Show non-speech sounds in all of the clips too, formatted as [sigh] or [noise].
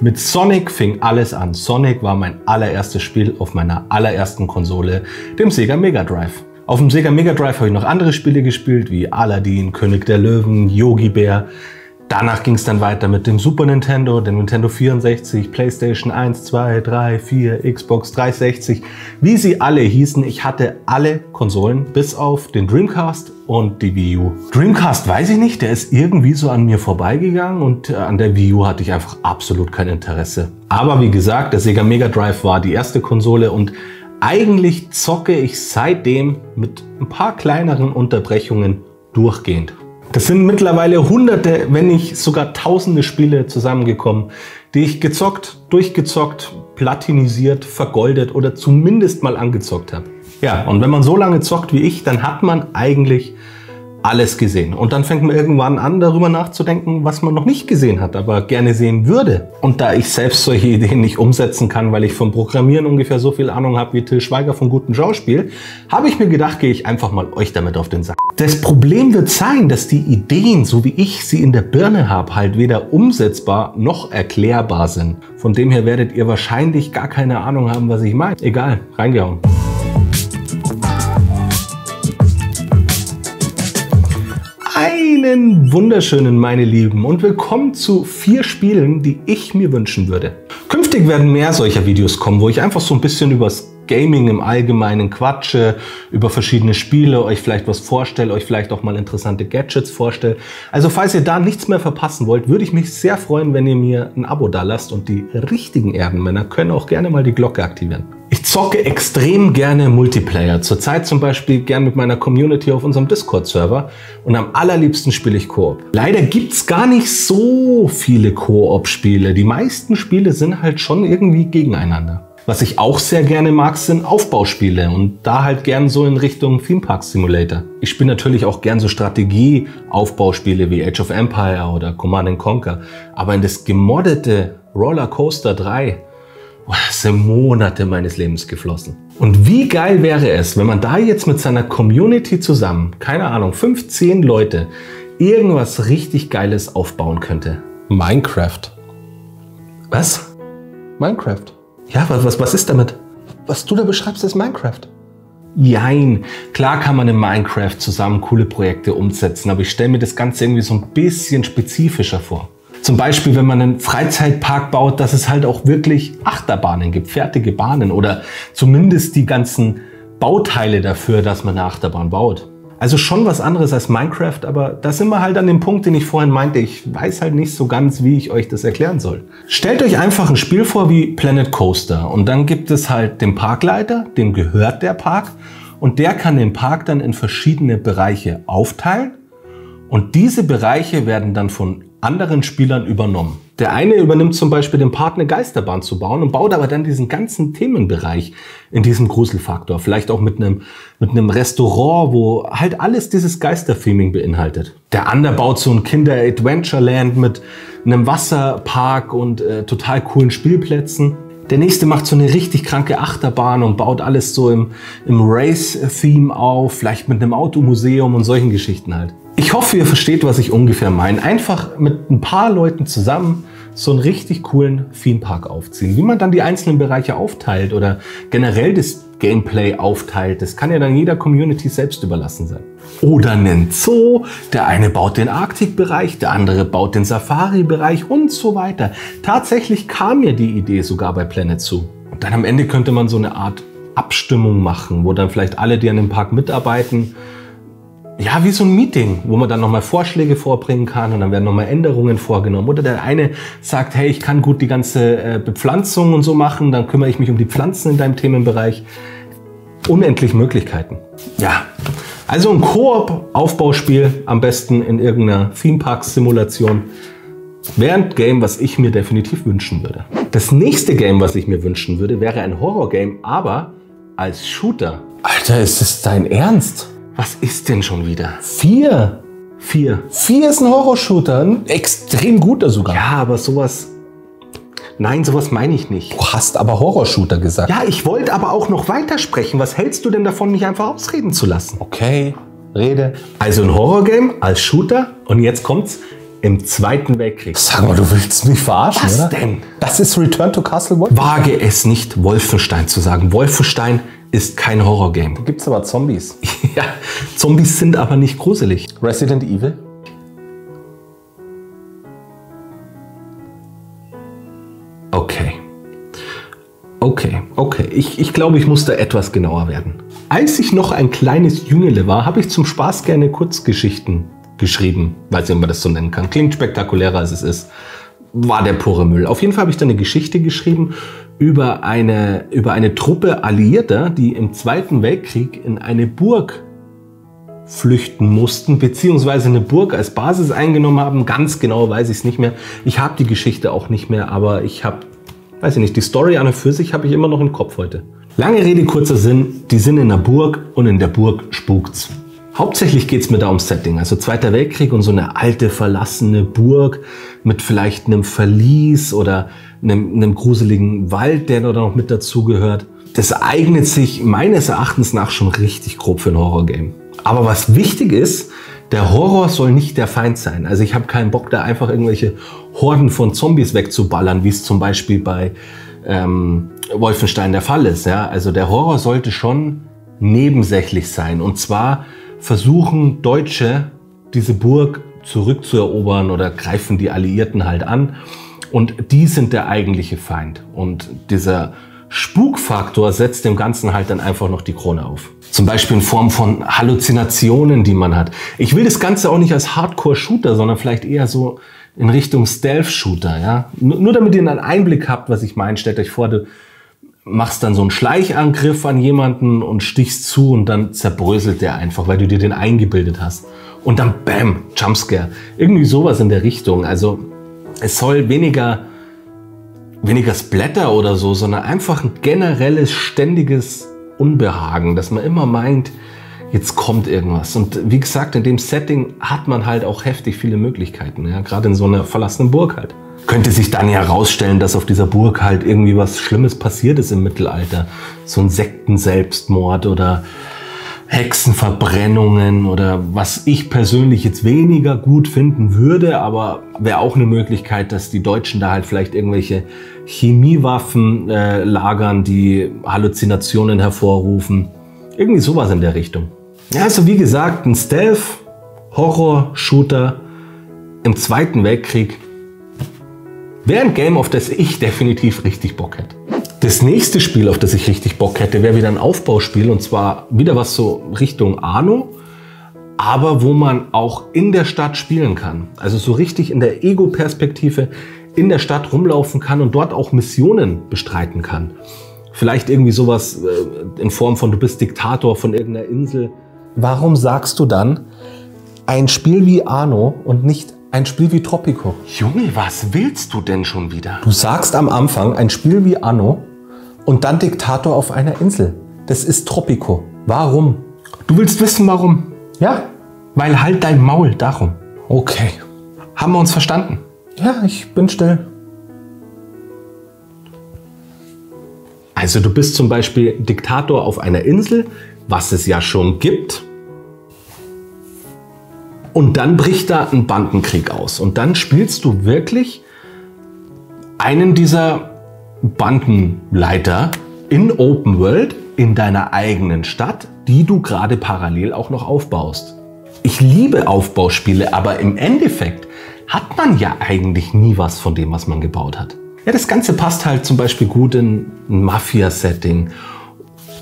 Mit Sonic fing alles an. Sonic war mein allererstes Spiel auf meiner allerersten Konsole, dem Sega Mega Drive. Auf dem Sega Mega Drive habe ich noch andere Spiele gespielt, wie Aladdin, König der Löwen, Yogi Bär. Danach ging es dann weiter mit dem Super Nintendo, dem Nintendo 64, PlayStation 1, 2, 3, 4, Xbox 360, wie sie alle hießen. Ich hatte alle Konsolen, bis auf den Dreamcast und die Wii U. Dreamcast weiß ich nicht, der ist irgendwie so an mir vorbeigegangen und äh, an der Wii U hatte ich einfach absolut kein Interesse. Aber wie gesagt, der Sega Mega Drive war die erste Konsole und eigentlich zocke ich seitdem mit ein paar kleineren Unterbrechungen durchgehend. Das sind mittlerweile hunderte, wenn nicht sogar tausende Spiele zusammengekommen, die ich gezockt, durchgezockt, platinisiert, vergoldet oder zumindest mal angezockt habe. Ja, und wenn man so lange zockt wie ich, dann hat man eigentlich alles gesehen. Und dann fängt man irgendwann an, darüber nachzudenken, was man noch nicht gesehen hat, aber gerne sehen würde. Und da ich selbst solche Ideen nicht umsetzen kann, weil ich vom Programmieren ungefähr so viel Ahnung habe wie Till Schweiger vom guten Schauspiel, habe ich mir gedacht, gehe ich einfach mal euch damit auf den Sack. Das Problem wird sein, dass die Ideen, so wie ich sie in der Birne habe, halt weder umsetzbar noch erklärbar sind. Von dem her werdet ihr wahrscheinlich gar keine Ahnung haben, was ich meine. Egal, reingehauen. Einen wunderschönen, meine Lieben, und willkommen zu vier Spielen, die ich mir wünschen würde. Künftig werden mehr solcher Videos kommen, wo ich einfach so ein bisschen übers Gaming im Allgemeinen quatsche, über verschiedene Spiele, euch vielleicht was vorstelle, euch vielleicht auch mal interessante Gadgets vorstelle. Also falls ihr da nichts mehr verpassen wollt, würde ich mich sehr freuen, wenn ihr mir ein Abo da lasst und die richtigen Erdenmänner können auch gerne mal die Glocke aktivieren. Ich zocke extrem gerne Multiplayer. Zurzeit zum Beispiel gern mit meiner Community auf unserem Discord-Server und am allerliebsten spiele ich Koop. Leider gibt's gar nicht so viele Koop-Spiele. Die meisten Spiele sind halt schon irgendwie gegeneinander. Was ich auch sehr gerne mag, sind Aufbauspiele und da halt gern so in Richtung Theme Park Simulator. Ich spiele natürlich auch gern so Strategie-Aufbauspiele wie Age of Empire oder Command Conquer, aber in das gemoddete Roller Coaster 3 oh, sind Monate meines Lebens geflossen. Und wie geil wäre es, wenn man da jetzt mit seiner Community zusammen, keine Ahnung, 15 Leute, irgendwas richtig Geiles aufbauen könnte. Minecraft. Was? Minecraft. Ja, was, was, was ist damit? Was du da beschreibst, ist Minecraft. Jein. Klar kann man in Minecraft zusammen coole Projekte umsetzen, aber ich stelle mir das Ganze irgendwie so ein bisschen spezifischer vor. Zum Beispiel, wenn man einen Freizeitpark baut, dass es halt auch wirklich Achterbahnen gibt, fertige Bahnen oder zumindest die ganzen Bauteile dafür, dass man eine Achterbahn baut. Also schon was anderes als Minecraft, aber da sind wir halt an dem Punkt, den ich vorhin meinte. Ich weiß halt nicht so ganz, wie ich euch das erklären soll. Stellt euch einfach ein Spiel vor wie Planet Coaster und dann gibt es halt den Parkleiter, dem gehört der Park und der kann den Park dann in verschiedene Bereiche aufteilen und diese Bereiche werden dann von anderen Spielern übernommen. Der eine übernimmt zum Beispiel den Part, eine Geisterbahn zu bauen und baut aber dann diesen ganzen Themenbereich in diesem Gruselfaktor. Vielleicht auch mit einem, mit einem Restaurant, wo halt alles dieses Geistertheming beinhaltet. Der andere baut so ein Kinder-Adventureland mit einem Wasserpark und äh, total coolen Spielplätzen. Der nächste macht so eine richtig kranke Achterbahn und baut alles so im, im Race-Theme auf, vielleicht mit einem Automuseum und solchen Geschichten halt. Ich hoffe, ihr versteht, was ich ungefähr meine. Einfach mit ein paar Leuten zusammen so einen richtig coolen Themepark aufziehen. Wie man dann die einzelnen Bereiche aufteilt oder generell das Gameplay aufteilt, das kann ja dann jeder Community selbst überlassen sein. Oder einen Zoo, der eine baut den Arktikbereich, der andere baut den Safari-Bereich und so weiter. Tatsächlich kam mir die Idee sogar bei Planet Zoo. Und dann am Ende könnte man so eine Art Abstimmung machen, wo dann vielleicht alle, die an dem Park mitarbeiten, ja, wie so ein Meeting, wo man dann nochmal Vorschläge vorbringen kann und dann werden nochmal Änderungen vorgenommen. Oder der eine sagt, hey, ich kann gut die ganze äh, Bepflanzung und so machen, dann kümmere ich mich um die Pflanzen in deinem Themenbereich. Unendlich Möglichkeiten. Ja, also ein Koop-Aufbauspiel, am besten in irgendeiner Theme-Park-Simulation. Ein Game, was ich mir definitiv wünschen würde. Das nächste Game, was ich mir wünschen würde, wäre ein Horror-Game, aber als Shooter. Alter, ist das dein Ernst? Was ist denn schon wieder? Vier. Vier. Vier ist ein Horrorshooter. Ein extrem guter sogar. Ja, aber sowas. Nein, sowas meine ich nicht. Du hast aber Horrorshooter gesagt. Ja, ich wollte aber auch noch weitersprechen. Was hältst du denn davon, mich einfach ausreden zu lassen? Okay, rede. Also ein Horrorgame als Shooter und jetzt kommt's im Zweiten Weltkrieg. Sag mal, du willst mich verarschen, Was oder? denn? Das ist Return to Castle Wolfenstein. Wage es nicht, Wolfenstein zu sagen. Wolfenstein ist kein Horrorgame. Gibt's aber Zombies. [laughs] Ja, Zombies sind aber nicht gruselig. Resident Evil? Okay. Okay, okay. Ich, ich glaube, ich muss da etwas genauer werden. Als ich noch ein kleines Jüngele war, habe ich zum Spaß gerne Kurzgeschichten geschrieben. Weiß nicht, ob man das so nennen kann. Klingt spektakulärer, als es ist. War der pure Müll. Auf jeden Fall habe ich da eine Geschichte geschrieben über eine, über eine Truppe Alliierter, die im Zweiten Weltkrieg in eine Burg flüchten mussten, beziehungsweise eine Burg als Basis eingenommen haben. Ganz genau weiß ich es nicht mehr. Ich habe die Geschichte auch nicht mehr, aber ich habe, weiß ich nicht, die Story an und für sich habe ich immer noch im Kopf heute. Lange Rede, kurzer Sinn, die sind in der Burg und in der Burg spukt's. Hauptsächlich geht's mir da ums Setting, also Zweiter Weltkrieg und so eine alte, verlassene Burg mit vielleicht einem Verlies oder einem, einem gruseligen Wald, der da noch mit dazugehört. Das eignet sich meines Erachtens nach schon richtig grob für ein Horrorgame. Aber was wichtig ist, der Horror soll nicht der Feind sein. Also ich habe keinen Bock, da einfach irgendwelche Horden von Zombies wegzuballern, wie es zum Beispiel bei ähm, Wolfenstein der Fall ist. Ja? Also der Horror sollte schon nebensächlich sein. Und zwar versuchen Deutsche diese Burg zurückzuerobern oder greifen die Alliierten halt an. Und die sind der eigentliche Feind. Und dieser Spukfaktor setzt dem Ganzen halt dann einfach noch die Krone auf. Zum Beispiel in Form von Halluzinationen, die man hat. Ich will das Ganze auch nicht als Hardcore-Shooter, sondern vielleicht eher so in Richtung Stealth-Shooter. Ja? Nur, damit ihr einen Einblick habt, was ich meine. Stellt euch vor, du machst dann so einen Schleichangriff an jemanden und stichst zu und dann zerbröselt der einfach, weil du dir den eingebildet hast. Und dann bam, Jumpscare. Irgendwie sowas in der Richtung. Also es soll weniger, weniger Splatter oder so, sondern einfach ein generelles, ständiges Unbehagen, dass man immer meint, jetzt kommt irgendwas. Und wie gesagt, in dem Setting hat man halt auch heftig viele Möglichkeiten, ja? gerade in so einer verlassenen Burg halt. Könnte sich dann ja herausstellen, dass auf dieser Burg halt irgendwie was Schlimmes passiert ist im Mittelalter. So ein Sektenselbstmord oder Hexenverbrennungen oder was ich persönlich jetzt weniger gut finden würde, aber wäre auch eine Möglichkeit, dass die Deutschen da halt vielleicht irgendwelche Chemiewaffen äh, lagern, die Halluzinationen hervorrufen. Irgendwie sowas in der Richtung. Ja, also wie gesagt, ein Stealth-Horror-Shooter im Zweiten Weltkrieg wäre ein Game, auf das ich [laughs] definitiv richtig Bock hätte. Das nächste Spiel, auf das ich richtig Bock hätte, wäre wieder ein Aufbauspiel und zwar wieder was so Richtung Arno, aber wo man auch in der Stadt spielen kann. Also so richtig in der Ego-Perspektive in der Stadt rumlaufen kann und dort auch Missionen bestreiten kann. Vielleicht irgendwie sowas äh, in Form von du bist Diktator von irgendeiner Insel. Warum sagst du dann ein Spiel wie Arno und nicht ein Spiel wie Tropico? Junge, was willst du denn schon wieder? Du sagst am Anfang ein Spiel wie Anno und dann Diktator auf einer Insel. Das ist Tropico. Warum? Du willst wissen, warum? Ja, Weil halt dein Maul, darum. okay. Haben wir uns verstanden? Ja, ich bin still. Also du bist zum Beispiel Diktator auf einer Insel, was es ja schon gibt. Und dann bricht da ein Bandenkrieg aus. Und dann spielst du wirklich einen dieser Bandenleiter in Open World in deiner eigenen Stadt, die du gerade parallel auch noch aufbaust. Ich liebe Aufbauspiele, aber im Endeffekt hat man ja eigentlich nie was von dem, was man gebaut hat. Ja, das Ganze passt halt zum Beispiel gut in ein Mafia-Setting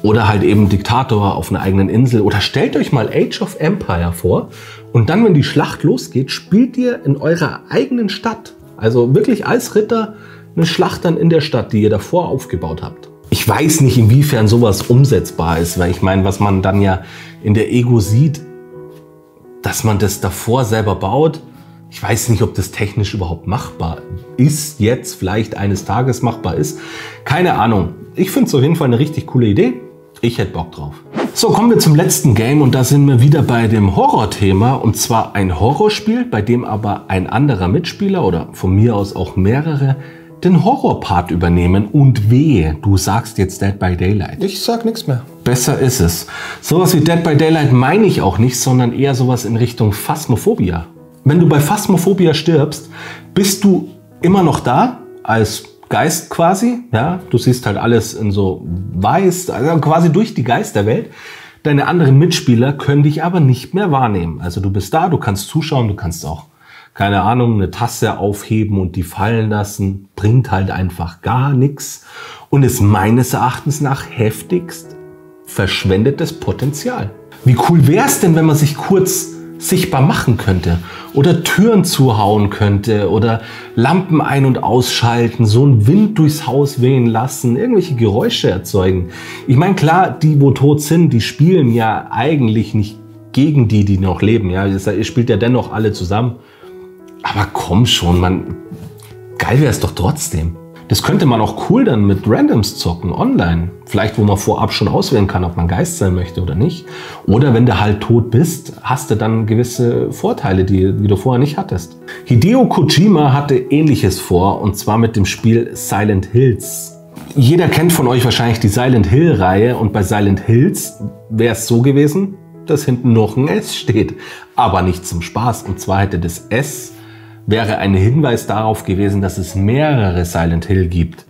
oder halt eben Diktator auf einer eigenen Insel. Oder stellt euch mal Age of Empire vor und dann, wenn die Schlacht losgeht, spielt ihr in eurer eigenen Stadt. Also wirklich als Ritter eine Schlacht in der Stadt, die ihr davor aufgebaut habt. Ich weiß nicht, inwiefern sowas umsetzbar ist, weil ich meine, was man dann ja in der Ego sieht, dass man das davor selber baut. Ich weiß nicht, ob das technisch überhaupt machbar ist, jetzt vielleicht eines Tages machbar ist. Keine Ahnung. Ich finde es auf jeden Fall eine richtig coole Idee. Ich hätte Bock drauf. So, kommen wir zum letzten Game und da sind wir wieder bei dem Horrorthema und zwar ein Horrorspiel, bei dem aber ein anderer Mitspieler oder von mir aus auch mehrere den Horrorpart übernehmen und wehe, du sagst jetzt Dead by Daylight. Ich sag nichts mehr. Besser ist es. Sowas wie Dead by Daylight meine ich auch nicht, sondern eher sowas in Richtung Phasmophobia. Wenn du bei Phasmophobia stirbst, bist du immer noch da als Geist quasi. Ja, du siehst halt alles in so weiß, also quasi durch die Geisterwelt. Deine anderen Mitspieler können dich aber nicht mehr wahrnehmen. Also du bist da, du kannst zuschauen, du kannst auch, keine Ahnung, eine Tasse aufheben und die fallen lassen. Bringt halt einfach gar nichts und ist meines Erachtens nach heftigst verschwendetes Potenzial. Wie cool wäre es denn, wenn man sich kurz sichtbar machen könnte oder Türen zuhauen könnte oder Lampen ein- und ausschalten, so einen Wind durchs Haus wehen lassen, irgendwelche Geräusche erzeugen. Ich meine, klar, die, wo tot sind, die spielen ja eigentlich nicht gegen die, die noch leben. Ja, ihr spielt ja dennoch alle zusammen. Aber komm schon, man, geil wäre es doch trotzdem. Das könnte man auch cool dann mit Randoms zocken, online. Vielleicht, wo man vorab schon auswählen kann, ob man Geist sein möchte oder nicht. Oder wenn du halt tot bist, hast du dann gewisse Vorteile, die, die du vorher nicht hattest. Hideo Kojima hatte ähnliches vor, und zwar mit dem Spiel Silent Hills. Jeder kennt von euch wahrscheinlich die Silent Hill-Reihe und bei Silent Hills wäre es so gewesen, dass hinten noch ein S steht. Aber nicht zum Spaß. Und zwar hätte das S wäre ein Hinweis darauf gewesen, dass es mehrere Silent Hill gibt.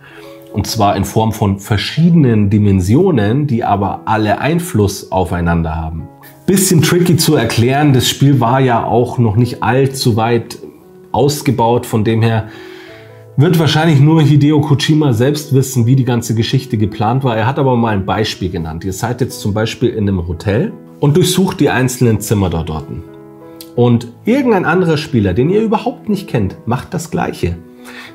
Und zwar in Form von verschiedenen Dimensionen, die aber alle Einfluss aufeinander haben. Bisschen tricky zu erklären, das Spiel war ja auch noch nicht allzu weit ausgebaut, von dem her wird wahrscheinlich nur Hideo Kojima selbst wissen, wie die ganze Geschichte geplant war. Er hat aber mal ein Beispiel genannt. Ihr seid jetzt zum Beispiel in einem Hotel und durchsucht die einzelnen Zimmer dort. Und irgendein anderer Spieler, den ihr überhaupt nicht kennt, macht das Gleiche.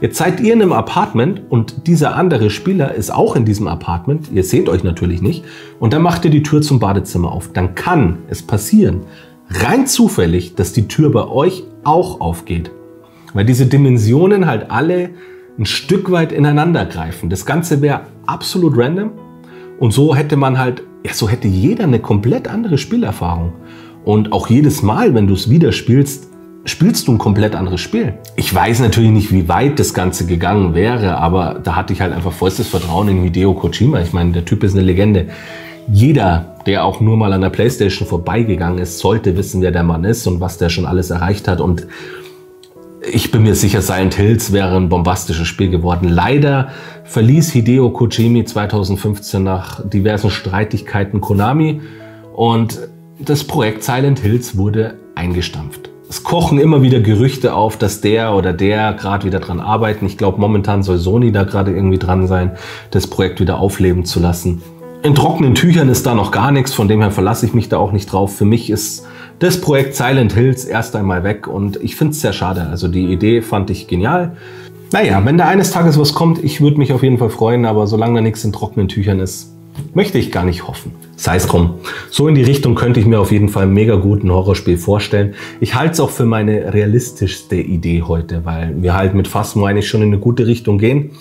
Jetzt seid ihr in einem Apartment und dieser andere Spieler ist auch in diesem Apartment. Ihr seht euch natürlich nicht. Und dann macht ihr die Tür zum Badezimmer auf. Dann kann es passieren, rein zufällig, dass die Tür bei euch auch aufgeht. Weil diese Dimensionen halt alle ein Stück weit ineinander greifen. Das Ganze wäre absolut random. Und so hätte man halt, ja, so hätte jeder eine komplett andere Spielerfahrung. Und auch jedes Mal, wenn du es wieder spielst, spielst du ein komplett anderes Spiel. Ich weiß natürlich nicht, wie weit das Ganze gegangen wäre, aber da hatte ich halt einfach vollstes Vertrauen in Hideo Kojima. Ich meine, der Typ ist eine Legende. Jeder, der auch nur mal an der Playstation vorbeigegangen ist, sollte wissen, wer der Mann ist und was der schon alles erreicht hat. Und ich bin mir sicher, Silent Hills wäre ein bombastisches Spiel geworden. Leider verließ Hideo Kojimi 2015 nach diversen Streitigkeiten Konami und das Projekt Silent Hills wurde eingestampft. Es kochen immer wieder Gerüchte auf, dass der oder der gerade wieder dran arbeiten. Ich glaube, momentan soll Sony da gerade irgendwie dran sein, das Projekt wieder aufleben zu lassen. In trockenen Tüchern ist da noch gar nichts, von dem her verlasse ich mich da auch nicht drauf. Für mich ist das Projekt Silent Hills erst einmal weg und ich finde es sehr schade. Also die Idee fand ich genial. Naja, wenn da eines Tages was kommt, ich würde mich auf jeden Fall freuen, aber solange da nichts in trockenen Tüchern ist, möchte ich gar nicht hoffen. Sei es drum. So in die Richtung könnte ich mir auf jeden Fall ein mega guten Horrorspiel vorstellen. Ich halte es auch für meine realistischste Idee heute, weil wir halt mit Phasmo eigentlich schon in eine gute Richtung gehen.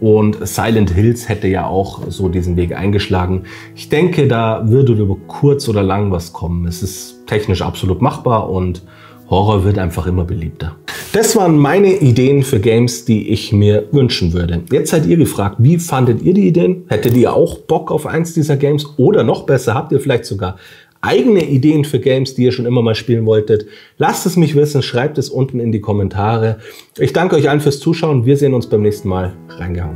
Und Silent Hills hätte ja auch so diesen Weg eingeschlagen. Ich denke, da würde über kurz oder lang was kommen. Es ist technisch absolut machbar und Horror wird einfach immer beliebter. Das waren meine Ideen für Games, die ich mir wünschen würde. Jetzt seid ihr gefragt, wie fandet ihr die Ideen? Hättet ihr auch Bock auf eins dieser Games? Oder noch besser, habt ihr vielleicht sogar eigene Ideen für Games, die ihr schon immer mal spielen wolltet? Lasst es mich wissen, schreibt es unten in die Kommentare. Ich danke euch allen fürs Zuschauen. Wir sehen uns beim nächsten Mal. Reingehauen.